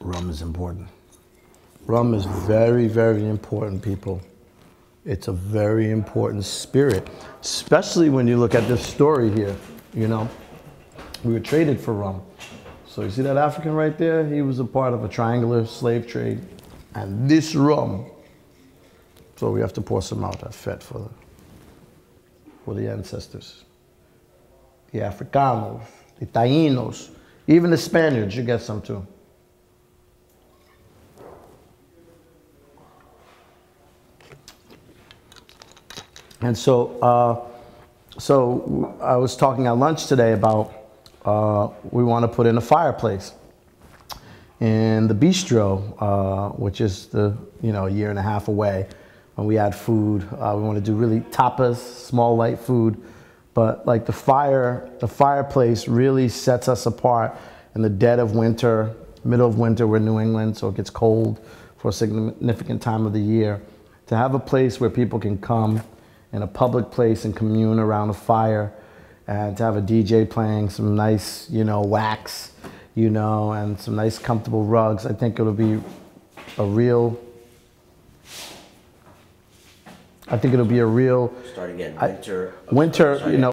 Rum is important. Rum is very, very important, people. It's a very important spirit, especially when you look at this story here. You know, we were traded for rum. So you see that African right there? He was a part of a triangular slave trade. And this rum, so we have to pour some out at Fete for the, for the ancestors. The Africanos, the Tainos, even the Spaniards, you get some too. And so, uh, so I was talking at lunch today about uh, we want to put in a fireplace in the bistro, uh, which is the you know a year and a half away. When we add food, uh, we want to do really tapas, small light food, but like the fire, the fireplace really sets us apart in the dead of winter, middle of winter. We're in New England, so it gets cold for a significant time of the year. To have a place where people can come in a public place and commune around a fire and to have a DJ playing some nice, you know, wax, you know, and some nice comfortable rugs. I think it'll be a real I think it'll be a real Start again, I- winter. winter, you know,